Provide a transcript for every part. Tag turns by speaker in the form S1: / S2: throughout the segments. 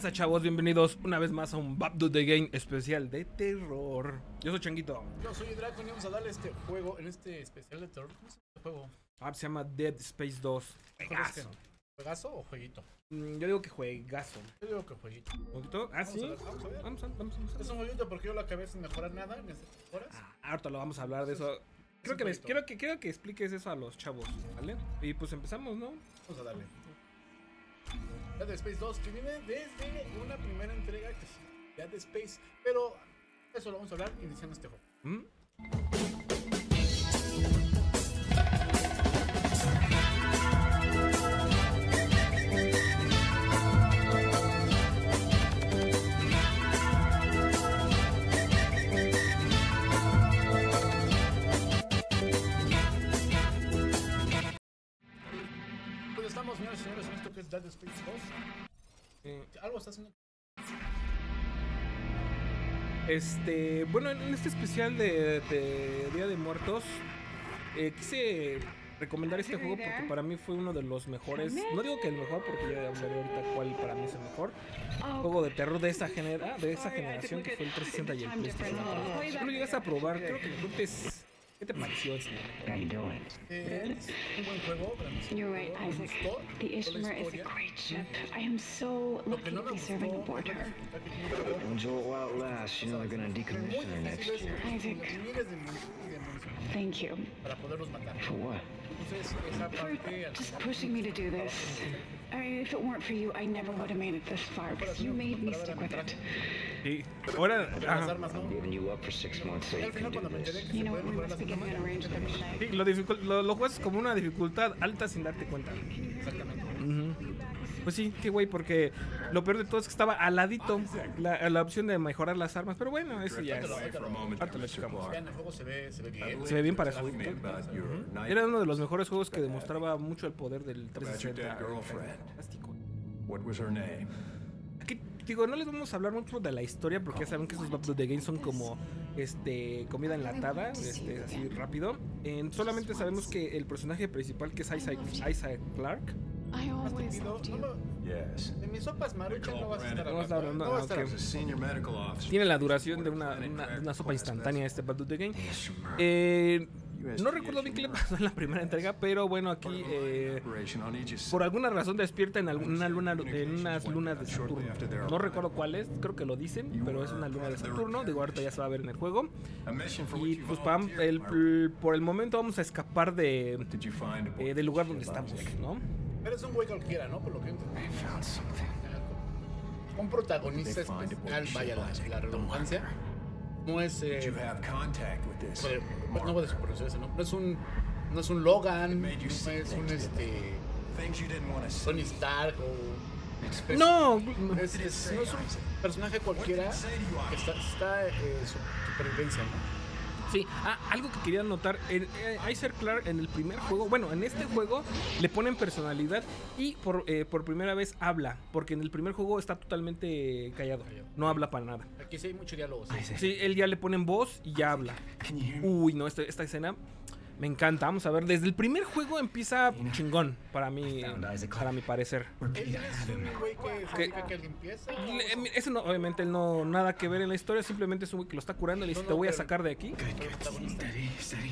S1: tranza, chavos? Bienvenidos una vez más a un Bap the Game especial de terror. Yo soy Changuito.
S2: Yo soy Draco y vamos a darle este juego en este especial de terror. ¿Cómo se llama este juego?
S1: Ah, se llama Dead Space 2.
S2: Juegazo. ¿Juegazo o jueguito?
S1: Mm, Yo digo que juegazo.
S2: Yo digo que jueguito.
S1: ¿Un poquito? Ah,
S2: Vamos
S1: sí.
S2: a ver, vamos a ver.
S1: Vamos a, vamos a- vamos a-
S2: Es un jueguito porque yo lo acabé sin mejorar nada en estas horas.
S1: Ah, ahorita lo vamos a hablar de eso. Creo que, me-
S2: jueguito.
S1: quiero, que, quiero que expliques eso a los chavos, ¿vale? Y pues empezamos, ¿no?
S2: Vamos a darle. Dead Space 2 que viene desde una primera entrega que es Dead Space. Pero eso lo vamos a hablar iniciando este juego.
S1: ¿Mm?
S2: Señores, en esto que es Dead Space 2.
S1: Eh,
S2: Algo está haciendo.
S1: Este, bueno, en este especial de, de Día de Muertos, eh, quise recomendar este juego porque para mí fue uno de los mejores. No digo que el mejor, porque ya hablaré ahorita cuál para mí es el mejor juego de terror de esa genera, de esa generación que fue el 360 y el PlayStation 3. Tú lo llegas a probar, creo que me cuentes qué te pareció ese.
S2: Eh, es un buen juego. grandísimo
S3: You're right,
S2: juego,
S3: Isaac.
S2: gustó
S3: The
S2: toda la
S3: Ishimar is a great ship. I am so lucky
S2: no
S3: to be serving aboard her.
S2: dificultad que tiene el.
S4: When Joel outlasts, you know they're gonna decommission her next year.
S3: Isaac.
S2: miles de munición y de munición
S3: Thank you
S2: para poderlos matar.
S4: For what?
S3: For just pushing me to do this. I mean, if it weren't for you, I never would have made it this far, but you made me stick with it.
S1: Sí, ahora,
S2: las armas no. Al final cuando me enteré que se pueden mejorar las armas, terminé.
S1: Sí, lo, lo, lo juegas como una dificultad alta sin darte cuenta.
S2: Exactamente.
S1: Ujú. Pues sí, qué güey, porque lo peor de todo es que estaba al ladito la, la opción de mejorar las armas, pero bueno, eso ya es.
S2: Ahorita lo-
S1: checamos.
S2: Se ve, se ve bien.
S1: Se ve bien para su. Era uno de los mejores juegos que demostraba mucho el poder del
S5: About your
S1: 360.
S5: dead girlfriend.
S1: Fantástico.
S5: What was her name?
S1: Digo, no les vamos a hablar mucho de la historia porque ya saben que esos Back to the Game son como este comida enlatada, este, así rápido. En- solamente sabemos que el personaje principal, que es Isaac, Isaac Clarke,
S3: I
S2: Más pido, no mis sopas maruchan no vas a estar hablando. No
S1: tiene la duración de una, una- una sopa instantánea este to the Game. Eh, no recuerdo bien qué le pasó en la primera entrega, pero bueno, aquí eh, por alguna razón despierta en alguna luna en unas lunas de Saturno. No recuerdo cuál es, creo que lo dicen, pero es una luna de Saturno. Digo, ahorita ya se va a ver en el juego. Y pues pa-
S5: volunteered,
S1: el- por el momento vamos a escapar de, eh, del lugar donde estamos, ¿no?
S2: Eres un güey cualquiera, ¿no? Por lo que entendí. Un protagonista especial, vaya la, la redundancia. No es. Eh, pues no a decir ese, ¿no? No es un. No es un Logan, no
S5: made you
S2: es un este. Tony Stark o.
S1: No,
S2: Es, es- no es un personaje cualquiera que está, está eh, su supervivencia, ¿no?
S1: Sí, ah, algo que quería notar, en, eh, Isaac Clarke en el primer juego, bueno, en este juego le ponen personalidad y por, eh, por primera vez habla, porque en el primer juego está totalmente callado, no habla para nada.
S2: Aquí sí hay mucho diálogo. sí.
S1: Sí, él ya le ponen voz y ya habla. Uy, no, esta, esta escena me encanta. Vamos a ver, desde el primer juego empieza chingón para mí, para mi parecer.
S2: Él es un güey que limpieza. o-
S1: Le- Eso no, obviamente él no nada que ver en la historia, simplemente es un güey que lo está curando y le dice, te voy a sacar de aquí.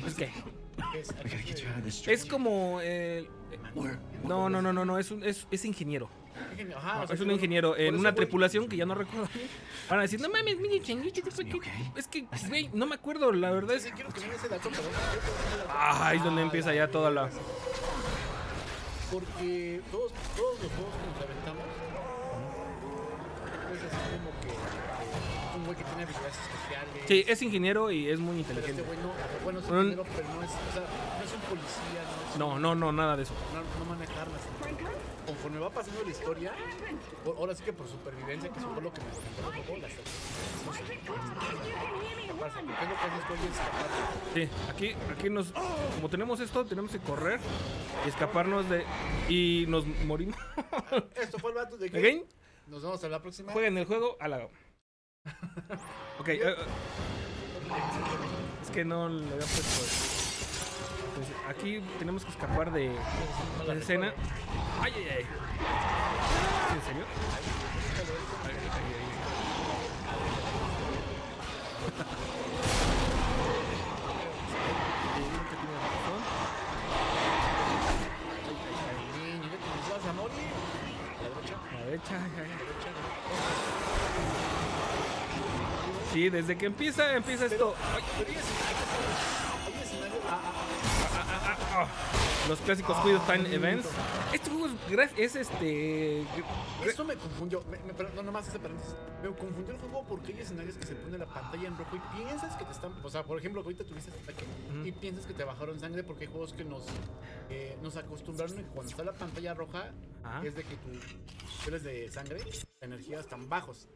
S1: Es que
S2: Es,
S1: como eh, no, no, no, no, no, es un es, es ingeniero.
S2: Ajá, o sea,
S1: es un ingeniero en una tripulación que ya no recuerdo bien. Van a decir, no mames, mini changuito, es que, güey, no me acuerdo, la verdad es
S2: Sí, quiero que.
S1: Ah, es donde empieza ya toda la
S2: Porque todos, todos los juegos que nos aventamos es así como que eh, un güey que tiene habilidades especiales.
S1: Sí, es ingeniero y es muy
S2: este
S1: inteligente.
S2: güey no, bueno, es ingeniero, pero no es, o sea, no es un policía, no, es-
S1: No, no, no, nada de eso.
S2: no, no maneja armas. Conforme va pasando la historia, ahora sí que por supervivencia, que eso fue lo que me juego, las.
S1: Sí, aquí, aquí nos, como tenemos esto, tenemos que correr y escaparnos de y nos morimos.
S2: Esto fue el vato de
S1: Again,
S2: nos vemos en la próxima.
S1: jueguen el juego a la. Ok, eh, es que no le había puesto. Entonces, aquí tenemos que escapar de la escena. ¡Ay, ay, ay! ¿En serio?
S2: Ay, ay, ay, La derecha.
S1: Sí, desde que empieza, empieza esto. Los clásicos Quick Time Events. Este juego es, es este.
S2: ah. Eso me confundió. Me, me, no, nomás ese paréntesis. Me confundió el juego porque hay escenarios que se pone la pantalla en rojo y piensas que te están. O sea, por ejemplo, ahorita tuviste este ataque y piensas que te bajaron sangre porque hay juegos que nos, eh, nos acostumbraron que cuando está la pantalla roja
S1: Ajá.
S2: es de que tus niveles de sangre, la energía están bajos.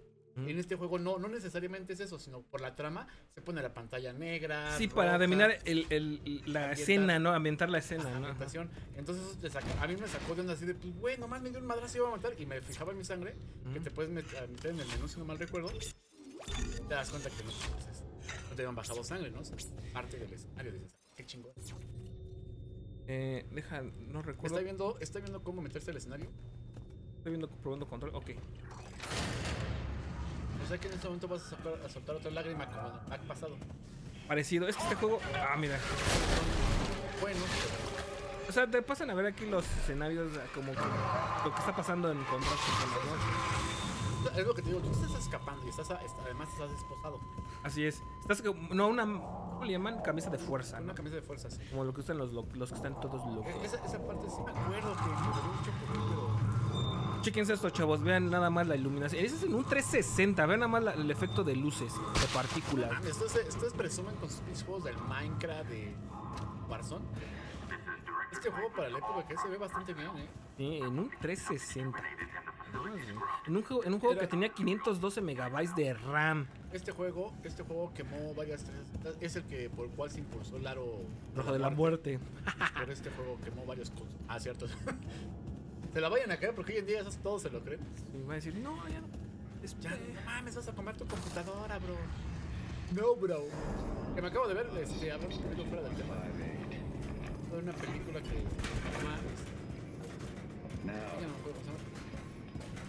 S2: En este juego no, no necesariamente es eso, sino por la trama se pone la pantalla negra.
S1: Sí, para dominar el, el- la
S2: Ambientar.
S1: escena, ¿no? Ambientar la escena, ¿no?
S2: Ambientación. Entonces eso te saca- a mí me sacó de onda así de, pues, güey, nomás me dio un madrazo y iba a matar. Y me fijaba en mi sangre, que te puedes met- a meter en el menú si no mal recuerdo. Te das cuenta que no, pues, es- no te habían bajado sangre, ¿no? Es parte del escenario. Dices, qué chingón.
S1: Eh, deja, no recuerdo.
S2: Está viendo, está viendo cómo meterse al escenario.
S1: Estoy viendo, probando control. Ok.
S2: O sea que en este momento vas a soltar, a soltar otra lágrima como pack pasado.
S1: Parecido. Es que este juego. Ah, mira.
S2: Bueno,
S1: O sea, te pasan a ver aquí los escenarios, como que lo que está pasando en contraste con los ¿no?
S2: es lo que te digo, tú estás escapando y estás a- además estás esposado.
S1: Así es. Estás como. No, una. ¿Cómo le llaman? Camisa de fuerza,
S2: una camisa de fuerzas.
S1: Como lo que usan los, lo- los que están todos locos.
S2: E- Esa, esa parte sí me acuerdo que me mucho pero.
S1: Chequense esto, chavos. Vean nada más la iluminación. Ese es en un 360. Vean nada más la- el efecto de luces, de partículas.
S2: Mames, Ustedes, presumen con sus pinches juegos del Minecraft de Warzone. Este juego para la época que se ve bastante bien, ¿eh?
S1: Sí, en un 360. En un juego, en un juego que tenía 512 megabytes de RAM.
S2: Este juego, este juego quemó varias 360. Es el que por el cual se impulsó el aro
S1: Rojo de la muerte.
S2: Por este juego quemó varios cosas. Ah, cierto. se la vayan a creer porque hoy en día esos todos se lo creen.
S1: Y va a decir, no, ya no. Es-
S2: Ya, no mames, vas a comer tu computadora, bro. No, bro. Que me acabo de ver, este, hablando un poquito fuera del tema. Fue una película que. No mames. Ya no cómo se llama.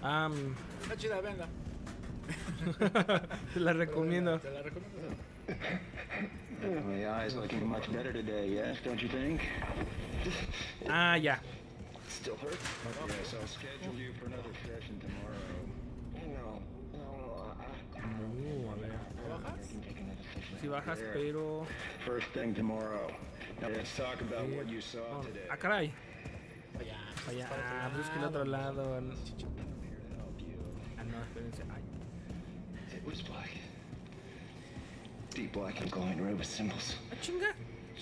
S1: Ah, mm,
S2: Está chida, venga.
S1: te la recomiendo.
S2: Te la recomiendo.
S4: My eye's looking much better today, yes, don't you think?
S1: Ah, ya.
S4: Still hurt? Yes, I'll schedule you for another session tomorrow.
S1: Si bajas, pero.
S4: First thing tomorrow. Now let's talk about what you saw
S1: Oh,
S4: today.
S1: ah, caray.
S2: Allá.
S1: Allá. Ah, busca el otro lado. Ah, no, espérense. Ay.
S4: It was black. Deep black and glowing red with symbols.
S1: Ah, chinga.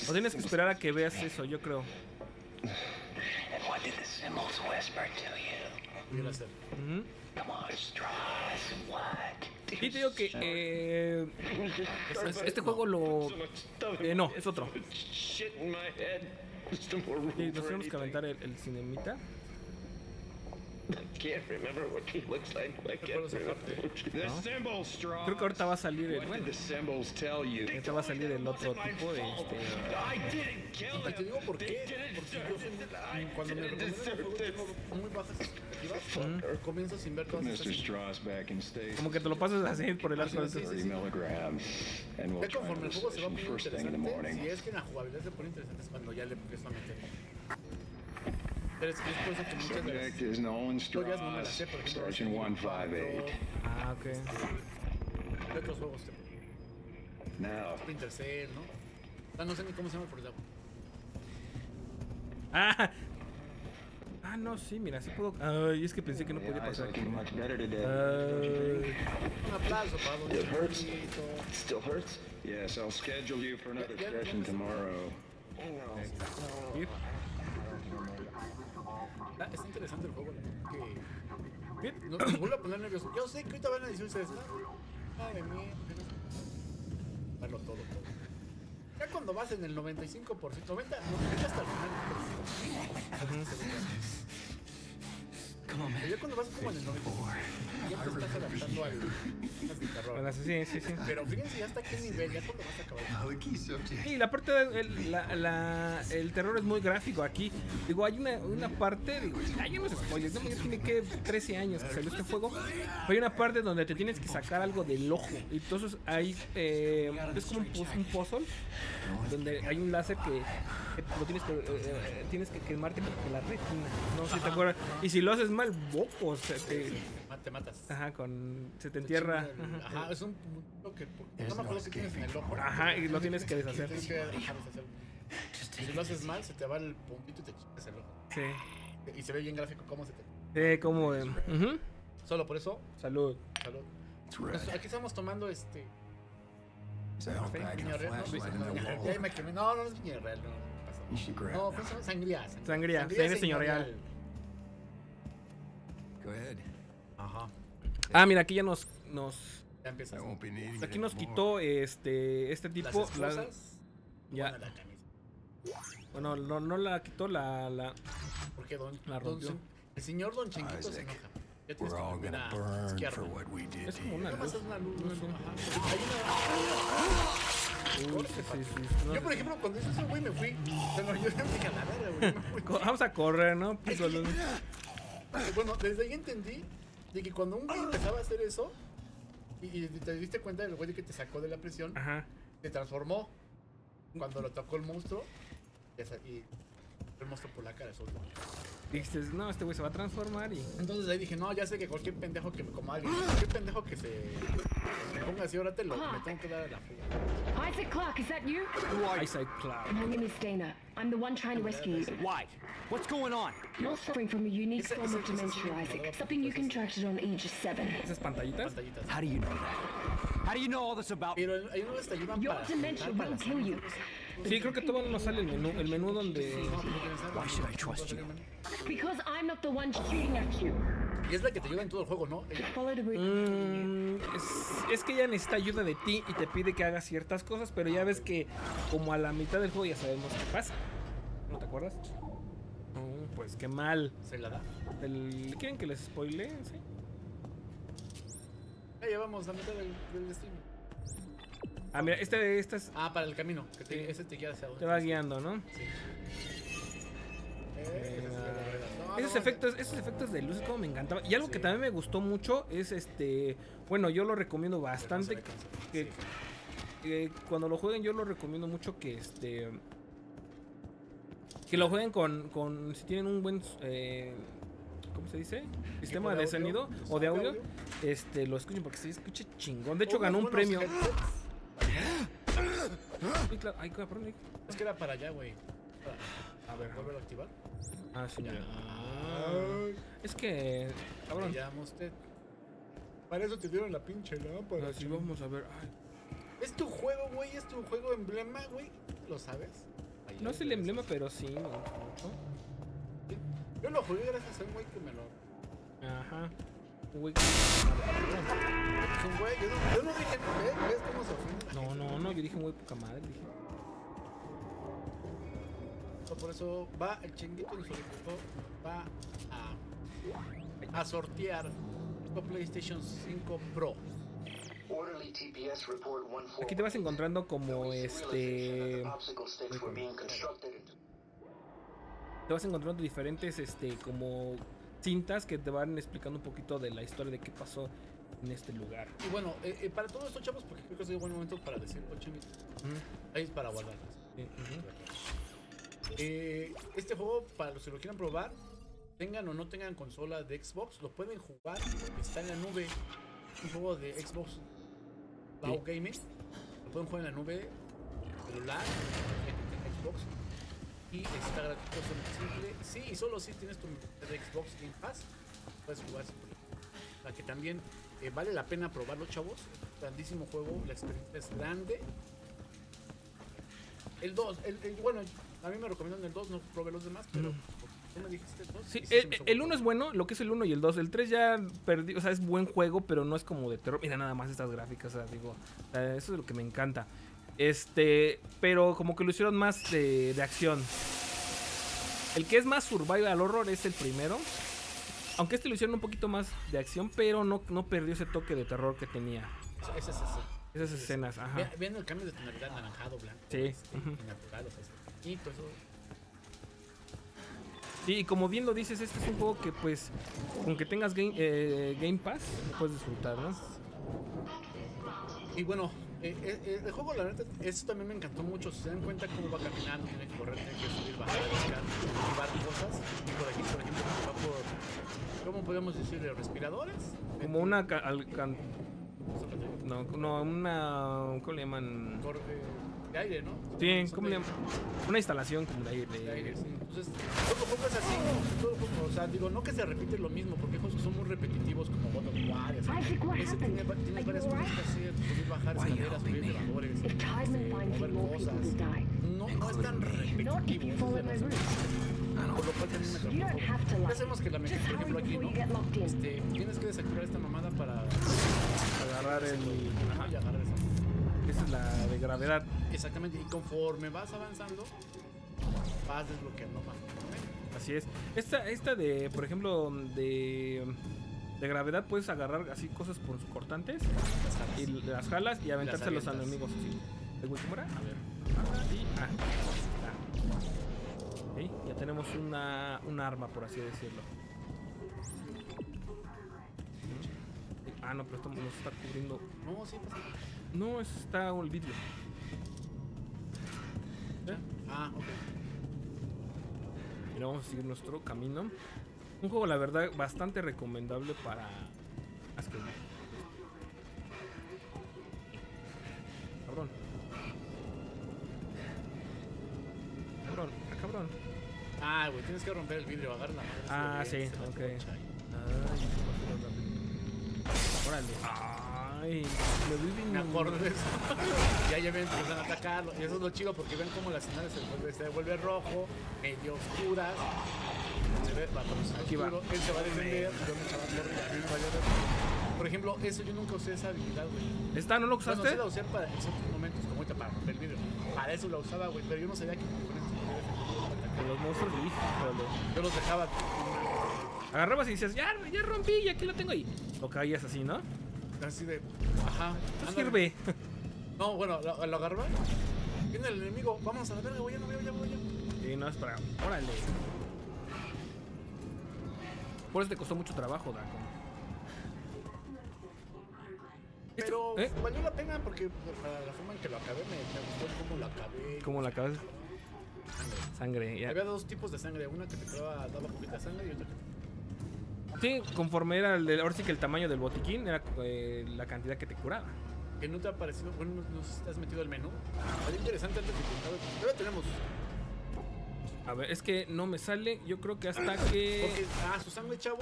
S1: O tienes que esperar a que veas eso, yo creo.
S4: Symbols whisper to you?
S2: Pudiera ser.
S1: Ujú.
S4: Come on, Strauss. What?
S1: Y te digo que eh, es- este juego lo... eh, no, es otro. Nos tenemos que aventar el, el cinemita.
S4: I can't remember what he looks like. I can't remember.
S5: The Straw.
S1: Creo que ahorita va a salir el...
S5: What
S1: Bueno,
S5: did the symbols tell you?
S1: ahorita va a salir el otro tipo de este...
S5: I didn't kill
S2: Y te digo por qué. Porque cuando me muy bajas expectativas. Comienzo sin ver todas estas.
S1: Como que te lo pasas así por el arco.
S2: Sí, sí, sí.
S5: 30 milligrams. And we'll
S2: Ya
S5: try to
S2: conforme el juego se va poniendo interesante, si es que en la jugabilidad se pone interesante es cuando ya le empiezo a meter.
S5: Subject is Nolan
S2: historias no me las
S5: Strauss,
S2: sé, por ejemplo,
S5: Sergeant
S2: Resident
S5: 158.
S1: Ah, ok.
S2: 4, de otros juegos
S5: Now,
S2: Splinter Cell, ¿no? O sea, no sé ni cómo se llama el protagonista.
S1: Ah, ah, no, sí, mira, sí puedo... Ay, es que pensé que no podía pasar aquí.
S4: looking much better today.
S1: Ay,
S2: Un aplauso para Don
S4: It hurts.
S2: Chito.
S4: Still hurts?
S5: yes, I'll schedule you for another
S2: Yeah, yeah,
S5: session
S2: yeah.
S5: tomorrow.
S1: Sí.
S2: Está, interesante el juego, la verdad, que
S1: Bien.
S2: no, nos vuelve a poner nervioso. Yo sé que ahorita van a decir ustedes, madre mía, bueno, todo, todo. Ya cuando vas en el 95%, 90, 90 hasta el final. Pero ya cuando vas como en el 95%, ya te estás adaptando al al terror.
S1: Bueno, sí, sí, sí.
S2: Pero fíjense ya hasta qué nivel, ya cuando vas a acabar.
S1: Y la parte del la, la- el terror es muy gráfico aquí. Digo, hay una, una parte, digo, hay unos spoilers, no, ya tiene que 13 años que salió este juego. Pero hay una parte donde te tienes que sacar algo del ojo. Y entonces hay, eh, es como un, un puzzle donde hay un láser que, que lo tienes que, eh, eh, tienes que quemarte como que la retina. No sé si te acuerdas. Y si lo haces mal, bocos. se te-
S2: te matas.
S1: Ajá, con. Se te entierra.
S2: el-
S1: Ajá.
S2: Ajá, es un punto que. No me acuerdo qué tienes en el ojo.
S1: Ajá, y lo tienes que deshacer.
S2: Tienes que ajá, deshacerlo. Si lo haces mal, se te va el puntito y te chingas el ojo.
S1: Sí.
S2: Y se ve bien gráfico cómo se te.
S1: Sí, como. eh, ujú.
S2: Solo por eso,
S1: Salud.
S2: salud. Pues, Aquí estamos tomando este. No, no, es piña real, no. no
S6: You should
S2: pasa.
S6: grab
S2: No,
S6: now.
S2: ¿cómo se llama? Sangría.
S1: Sangría, sangría señorial.
S6: Go ahead.
S2: Ajá.
S1: Ah, mira, aquí ya nos. nos
S2: Ya empiezas.
S1: Aquí nos
S6: anymore.
S1: quitó este. Este
S2: Las
S1: tipo. la-
S2: esposas.
S1: ya.
S2: Bueno, la.
S1: Bueno, no, no la quitó la. la
S2: Porque don,
S1: La rompió.
S2: El señor Don Chenquito se enoja. Ya tienes
S6: We're
S2: que
S6: all
S2: volver
S6: gonna
S2: a
S6: burn
S2: izquierda.
S6: for what we did
S1: es
S6: to
S1: como
S6: you.
S1: una
S2: Nada más
S1: luz.
S2: es una luz.
S1: No sé.
S2: Ajá. Hay una-
S1: Uy, sí, sí, sí, no
S2: Yo, por ejemplo, cuando hice eso, güey, me fui. Yo dije a la verga, güey.
S1: Vamos a correr, ¿no? Pues,
S2: Es que-
S1: solo-
S2: Bueno, desde ahí entendí de que cuando un güey empezaba a hacer eso y, y te diste cuenta del güey que te sacó de la prisión,
S1: Ajá.
S2: se transformó. Cuando lo tocó el monstruo y el monstruo por la cara soltó.
S1: Dijiste, no, este güey se va a transformar y.
S2: Entonces ahí dije, no, ya sé que cualquier pendejo que me como alguien, cualquier pendejo que se me ponga así, ahora te lo me ah. tengo que dar a la fuga.
S3: Isaac Clark, is that you?
S1: Eyesight Cloud.
S3: My name is Dana. I'm the one trying to rescue you.
S7: Why? What's going on?
S3: You're suffering from a unique
S2: Ese-
S3: form
S2: ese-
S3: of
S2: ese- ese-
S3: dementia, Isaac. Something you contracted on Aegis 7.
S1: ¿Esas pantallitas?
S2: Pantallitas.
S7: How do you know that? How do you know all this about
S2: Pero ahí no les ayudan
S3: Your dementia will kill you.
S1: Sí, creo que todavía no sale el menú. El menú donde.
S7: Why should I trust you?
S3: Because I'm not the one shooting at you.
S2: Y es la que te ayuda en todo el juego, ¿no? Eh.
S1: Mm, es, es que ella necesita ayuda de ti y te pide que hagas ciertas cosas, pero ya ves que como a la mitad del juego ya sabemos qué pasa. ¿No te acuerdas? Mm, pues qué mal.
S2: Se la da.
S1: El- ¿Quieren que les spoile? Sí.
S2: Ya llevamos la mitad del, del stream.
S1: Ah, mira, este, este es-
S2: Ah, para el camino. Que te,
S1: Sí.
S2: ese te guía hacia
S1: te va guiando, ¿no?
S2: Sí. Eh,
S1: Esos efectos, esos efectos de luces como me encantaba. Y algo que también me gustó mucho es este. Bueno, yo lo recomiendo bastante. que- que cuando lo jueguen, yo lo recomiendo mucho que este. Que lo jueguen con. con si tienen un buen. eh, ¿Cómo se dice? Sistema
S2: de
S1: sonido o de audio.
S2: audio.
S1: Este, lo escuchen porque se escucha chingón. De hecho, ganó un premio. claro. Ay, cabrón.
S2: Es que era para allá, güey.
S1: A ver.
S2: ¿Volver a activar?
S1: Ah, sí,
S2: Ya.
S1: Es que. Cabrón.
S2: Llama usted. Para eso te dieron la pinche lámpara.
S1: Así
S2: chavo.
S1: vamos a ver. Ay,
S2: Es tu juego, güey. Es tu juego emblema, güey. ¿Lo sabes? Ahí
S1: no es el emblema, pero sí. me gusta mucho.
S2: Yo lo jugué gracias a un güey que me lo.
S1: Ajá. Uy,
S2: Es un güey. Yo no, yo no dije. ¿Ves, ¿Ves cómo se ofende? la
S1: No,
S2: gente?
S1: no, no, yo dije muy poca madre. Dije.
S2: Por eso va el chinguito en su equipo. Va a. A sortear tu PlayStation 5 Pro.
S8: Orderly TPS report 141.
S1: Aquí te vas encontrando como este. Te vas encontrando diferentes, este, como cintas que te van explicando un poquito de la historia de qué pasó en este lugar.
S2: Y bueno, eh, eh, para todos estos chavos, porque creo que es un buen momento para decir, oh, chinguito. Ahí es para guardarlas.
S1: Sí, ujú.
S2: Eh, este juego, para los que lo quieran probar, tengan o no tengan consola de Xbox, lo pueden jugar. Está en la nube. Un juego de Xbox Cloud Gaming. Lo pueden jugar en la nube, celular, en, Xbox. Y está gratuito, simple. Sí, y solo si tienes tu de Xbox Game Pass, puedes jugar sin. O sea que también eh, vale la pena probarlo, chavos. Grandísimo juego, la experiencia es grande. El 2, el, el- bueno, a mí me recomiendan el 2, no probé los demás, pero tú me dijiste el 2.
S1: Sí, el, 1 es bueno, lo que es el 1 y el 2. El 3 ya perdí, o sea, es buen juego, pero no es como de terror. Mira nada más estas gráficas, o sea, digo, eso es lo que me encanta. Este, pero como que lo hicieron más de, de acción. El que es más survival horror es el primero. Aunque este lo hicieron un poquito más de acción, pero no, no perdió ese toque de terror que tenía.
S2: Ese es ese.
S1: Esas escenas, ajá.
S2: Vean, el cambio de tonalidad anaranjado, blanco.
S1: Sí,
S2: este,
S1: ujú.
S2: y natural, o sea, eso.
S1: Sí, y como bien lo dices, este es un juego que pues, con que tengas Game, eh, game Pass, lo puedes disfrutar, ¿no?
S2: Y bueno, eh, eh, eh, el juego, la neta, eso también me encantó mucho. Si se dan cuenta cómo va caminando, tiene que correr, tiene que subir, bajar, escalar, llevar cosas. Y por aquí, por ejemplo, va por, ¿cómo podemos decirle? ¿Respiradores?
S1: Como una. ca- alcan- No, no, una. ¿Cómo le llaman?
S2: Cor- eh, de aire, ¿no?
S1: Sí, ¿cómo
S2: de-
S1: le llaman? Una instalación como de aire.
S2: de aire, sí. Entonces, poco a poco es así. Todo poco, o sea, digo, no que se repite lo mismo, porque hay que son muy repetitivos como God of War. así. Tiene, tiene varias
S3: you
S2: cosas que hacer, subir, bajar escaleras, subir elevadores,
S3: finds
S2: mover cosas. No, no es tan repetitivo.
S3: To
S2: Ya sabemos que la mecánica, por ejemplo, aquí, ¿no? Este, tienes que desactivar esta mamada para
S1: Agarrar el.
S2: Ajá, y agarrar esa.
S1: Esa es la de gravedad.
S2: Exactamente, y conforme vas avanzando, vas desbloqueando más.
S1: Así es. Esta, esta de, por ejemplo, de. De gravedad puedes agarrar así cosas por cortantes
S2: Las
S1: y las jalas y aventarse a los
S2: avientas.
S1: enemigos así. Ay, güey, ¿Cómo era?
S2: A ver.
S1: Ah, y. Ah. ah. Ya tenemos una, un arma, por así decirlo. Ah, no, pero esto nos está cubriendo.
S2: No, sí, pasa.
S1: No, eso está el vidrio.
S2: Ah, ok.
S1: Mira, vamos a seguir nuestro camino. Un juego, la verdad, bastante recomendable para. Ah, Cabrón. Cabrón, ah, cabrón.
S2: Ah, güey, tienes que romper el vidrio, agarra la madre.
S1: Ah, sí, ok. Ay, órale. Ay, me vi bien.
S2: Me acuerdo de eso. ya ya ven, empiezan a atacarlo. Y eso es lo chido porque ven como las señales se vuelve, se vuelve rojo, medio oscuras. Se ve, va
S1: Aquí va.
S2: oscuro. Él se va a defender, yo me echaba a correr, a mí me valió ver. Por ejemplo, eso yo nunca usé esa habilidad, güey.
S1: ¿Esta no lo
S2: Bueno,
S1: usaste?
S2: sí la usé para, ciertos momentos, como ahorita para romper el vidrio. Para eso la usaba, güey, pero yo no sabía que con eso se
S1: los monstruos, híjole.
S2: Yo los dejaba.
S1: Agarrabas y dices, ya, ya rompí, y aquí lo tengo ahí. Lo caías así, ¿no?
S2: Así de. Ajá.
S1: No sirve.
S2: No, bueno, lo, lo agarraba. Viene el enemigo. Vamos a la verga, güey. Ya no veo, ya voy, ya.
S1: Y no es para. Órale. Por eso te costó mucho trabajo, Draco.
S2: Pero
S1: ¿Eh?
S2: valió la pena porque para la forma en que lo acabé me, gustó cómo lo acabé.
S1: ¿Cómo la acabas? Sangre, ya.
S2: Había dos tipos de sangre. Una que te daba, daba poquita sangre y otra que.
S1: Sí, conforme era el, ahora sí que el tamaño del botiquín era eh, la cantidad que te curaba.
S2: Que no te ha parecido. Bueno, no, sé si te has metido al menú. Sería interesante antes de que tenemos.
S1: A ver, es que no me sale, yo creo que hasta que...
S2: Porque, ah, su sangre, chavo.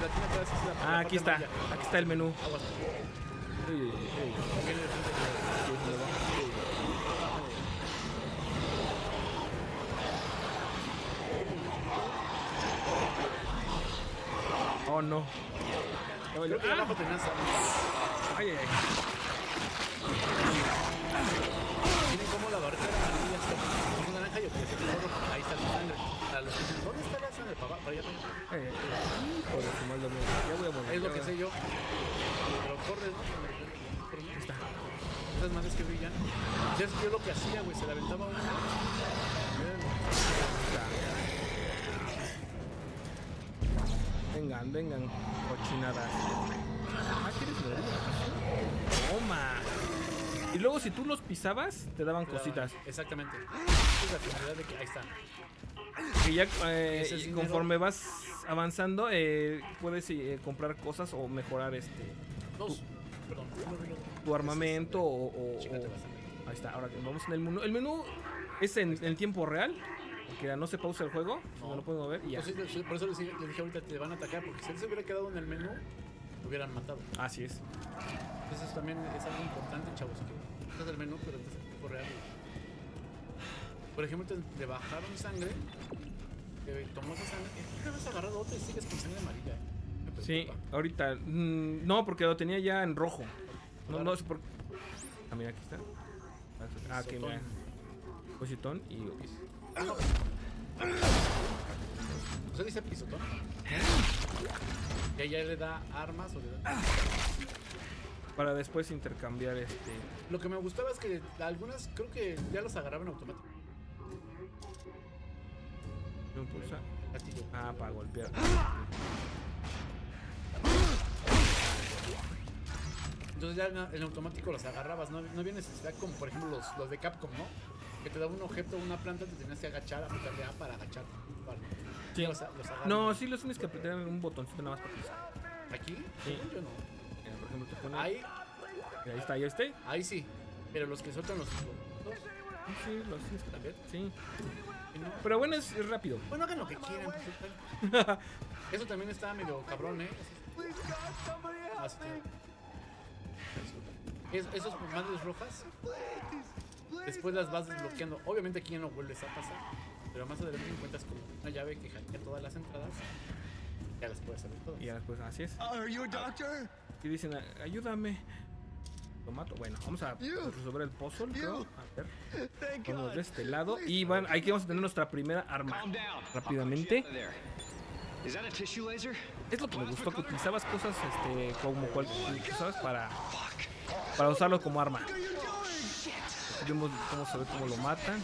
S2: La la-
S1: Ah, aquí está, aquí está el menú.
S2: Aguas.
S1: Uy, uy, uy.
S2: Viene de frente.
S1: Oh, no.
S2: Creo que abajo tenías.
S1: Ay, ay, ay.
S2: Miren cómo la barrera está es naranja y rojo. Ahí está la sangre. ¿dónde está la sangre? Para, para allá,
S1: mal domingo. Ya.
S2: Es lo que sé yo. Pero corres, ¿no? Esas madres que brillan. Yo lo que hacía, güey. Se la aventaba.
S1: Vengan, vengan, cochinadas. Ah, ¿quieres ver? Toma. Y luego si tú los pisabas, te daban cositas.
S2: Exactamente. Esa es la finalidad de que ahí está.
S1: Y ya eh,
S2: es
S1: y conforme vas avanzando, eh, puedes eh, comprar cosas o mejorar este
S2: Dos. Perdón.
S1: tu armamento o, o-
S2: Chíngate
S1: o-
S2: la sangre.
S1: Ahí está, ahora vamos en el menú. El menú es en, en tiempo real. Porque no se pausa el juego, no,
S2: No.
S1: lo pueden mover y ya.
S2: Entonces, sí, por eso les dije, les dije ahorita te van a atacar. Porque si él se hubiera quedado en el menú, lo hubieran matado.
S1: Así es.
S2: Entonces eso también es algo importante, chavos, que estás el menú, pero estás en tiempo real. Por ejemplo, te, te bajaron sangre, te tomó esa sangre, una vez agarrado otra y sigues con sangre amarilla.
S1: Sí, ahorita. mm, no, porque lo tenía ya en rojo. No, no sé por Ah, mira, aquí está. Ah, ok,
S2: Pisotón.
S1: mira. Cositón y.
S2: Ah, no. ¿Usted dice pisotón? Y ella le da armas o le da...
S1: Para después intercambiar este.
S2: Lo que me gustaba es que algunas creo que ya los agarraban automático.
S1: ¿no pulsa?
S2: Gatillo.
S1: Ah, para golpear.
S2: Entonces ya en, en automático los agarrabas, no, no había necesidad como por ejemplo los, los de Capcom, ¿no? Que te daba un objeto, una planta, te tenías que agachar, apretarle A para agachar. Vale.
S1: Sí.
S2: Los, los.
S1: No, sí los tienes que apretar en un botoncito nada más para pisar.
S2: ¿Aquí?
S1: Sí.
S2: Yo no.
S1: Mira, Por ejemplo, te pone.
S2: Ahí,
S1: Ahí está, ahí está.
S2: Ahí sí. Pero los que sueltan los... los
S1: sí, los tienes que
S2: también.
S1: Sí. Pero bueno, es, es rápido.
S2: Bueno, hagan lo que quieran. pues. Eso también está medio cabrón, ¿eh? Ah, sí, tiene. Es- esos madres rojas, después las vas desbloqueando. Obviamente aquí ya no vuelves a pasar, pero más adelante encuentras como una llave que hackea todas las entradas. Ya las puedes abrir todas.
S1: Y ya después, así es.
S6: Are you a doctor?
S1: Y dicen, "A- ayúdame. Lo mato. Bueno, vamos a resolver el puzzle, creo. A ver. Vamos de este lado. Y van, aquí vamos a tener nuestra primera arma.
S7: Calm down.
S1: Rápidamente.
S7: There. Is that a tissue laser?
S1: Es lo que me gustó, que utilizabas cosas este, como cual, ¿sabes? Para, para usarlo como arma. Vemos cómo se ve, cómo lo matan.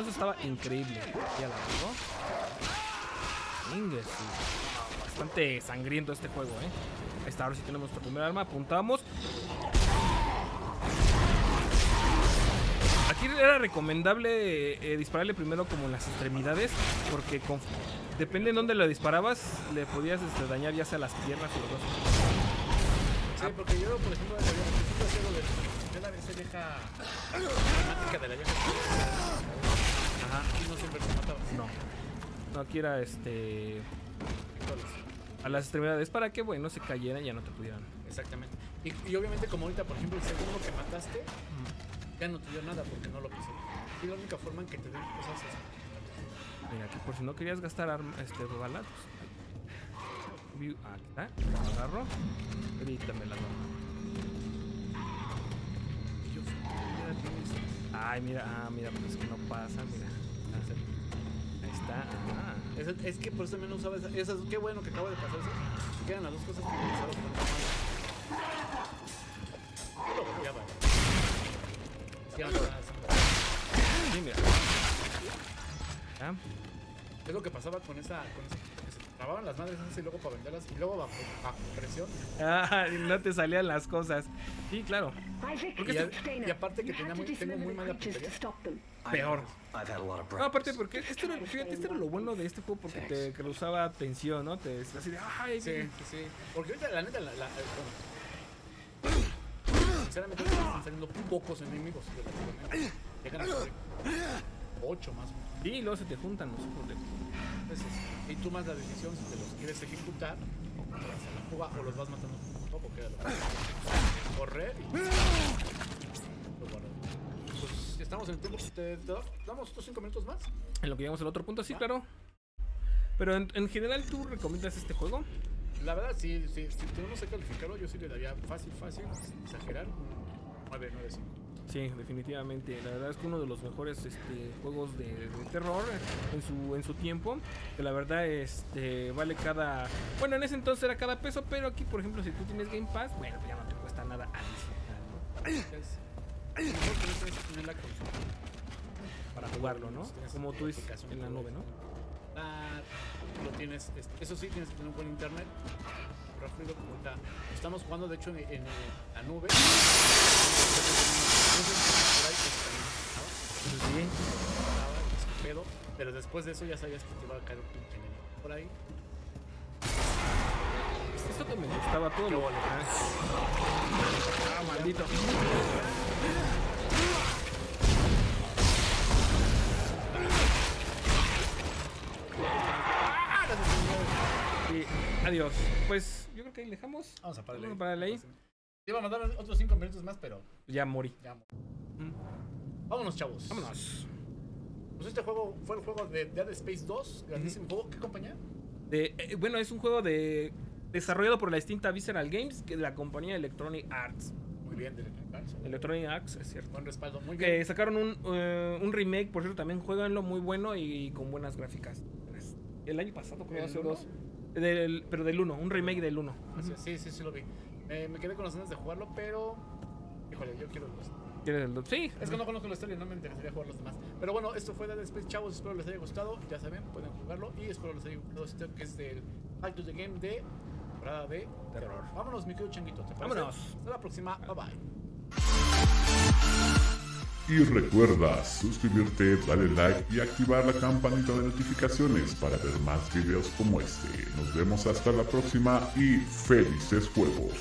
S1: Eso estaba increíble. Ya la sí. Bastante sangriento este juego, ¿eh? Ahí está, ahora sí tenemos nuestra primera arma. Apuntamos. Aquí era recomendable eh, dispararle primero como en las extremidades, porque depende en dónde lo disparabas, le podías este, dañar ya sea las piernas o los dos.
S2: Sí, porque yo, por ejemplo, la se deja la temática de la vieja.
S1: Ajá.
S2: Y no siempre te matabas.
S1: No. No, aquí era este. A las extremidades para que, bueno, se cayeran y ya no te pudieran.
S2: Exactamente. Y, y obviamente, como ahorita, por ejemplo, el segundo que mataste, ya no te dio nada porque no lo pisé. Y la única forma en que te den cosas es.
S1: Mira, aquí por si no querías gastar arma, este, balas. Aquí está. Lo agarro. Grítame la toma. Ay, mira, ah, mira, pues es que no pasa, mira. Ah, Ahí está.
S2: Es, que por eso también no usaba esas, esas. Qué bueno que acaba de pasar eso. Que eran las dos cosas que ya no
S1: Sí. Ya.
S2: Es lo que pasaba esa. Con esa trababan las madres esas y luego para venderlas y luego bajo, bajo presión.
S1: Ah, y no te salían las cosas. Sí, claro.
S2: Y, a-
S3: stay
S2: y
S3: now.
S2: aparte que
S3: You
S2: tenía muy, tengo muy mala puntería.
S1: Peor.
S6: I've had a lot of
S1: No, aparte porque este era, fíjate, este era lo bueno de este juego porque te causaba tensión, ¿no? Te así de, ay,
S2: Sí, sí, sí. Porque ahorita, la neta, la, la, eh, bueno, sinceramente, están saliendo pocos enemigos. relativamente. Llegan a ser ocho más. o menos.
S1: Sí, y luego se te juntan los ojos de...
S2: Entonces, y tú más la decisión si te los quieres ejecutar o te vas a la fuga o los vas matando poco a poco. Que era lo que- correr y. Lo guardo. Pues estamos en el tiempo. ¿Te, damos otros cinco minutos más?
S1: En lo que llegamos al otro punto, sí, claro. Pero en, en general, ¿tú recomiendas este juego?
S2: La verdad, sí, sí, si tenemos que calificarlo, yo sí le daría fácil, fácil, sin exagerar, un 9, 9, 5.
S1: Sí, definitivamente. La verdad es que uno de los mejores este, juegos de, de terror en su, en su tiempo. Que la verdad este, vale cada... Bueno, en ese entonces era cada peso, pero aquí, por ejemplo, si tú tienes Game Pass, bueno, pues ya no te cuesta nada adicional. Para jugarlo, ¿no? Como tú dices, en la nube, ¿no?
S2: Ah, lo tienes, este, eso sí, tienes que tener un buen internet. Rápido, como ahorita estamos jugando, de hecho, en, en la nube.
S1: Sí.
S2: Pedo, pero después de eso ya sabías que te iba a caer un pinche enemigo por ahí.
S1: Esto que me gustaba todo lo... Ah, Ah, maldito. Sí, adiós. Pues yo creo que ahí dejamos.
S2: Vamos a pararle
S1: Vamos a pararle ahí.
S2: Iba a mandar otros 5 minutos más, pero
S1: Ya morí.
S2: ya.
S1: Mm.
S2: Vámonos, chavos.
S1: Vámonos.
S2: Pues este juego fue el juego de Dead Space 2, grandísimo juego. ¿Qué compañía?
S1: De, eh, bueno, es un juego de desarrollado por la extinta Visceral Games, que es la compañía Electronic Arts.
S2: Muy bien, de Electronic
S1: Electronic Arts, es cierto.
S2: Buen respaldo, muy bien.
S1: Que sacaron un, eh, un remake, por cierto, también jueganlo muy bueno y con buenas gráficas. El año pasado, creo,
S2: ¿El
S1: hace dos. Del, pero del 1, un remake del 1.
S2: Así es, Sí, sí, sí lo vi. Eh, me quedé con las ganas de jugarlo, pero. Híjole, yo quiero los.
S1: ¿Quieres el Sí.
S2: Es que no conozco la historia no me interesaría jugar los demás. Pero bueno, esto fue Dead Space, chavos. Espero les haya gustado. Ya saben, pueden jugarlo. Y espero les haya gustado este que es del Back to the Game de temporada de terror. Vámonos, mi querido changuito. ¿te?
S1: Vámonos.
S2: Hasta la próxima. Bye bye.
S9: Y recuerda suscribirte, darle like y activar la campanita de notificaciones para ver más videos como este. Nos vemos hasta la próxima y felices juegos.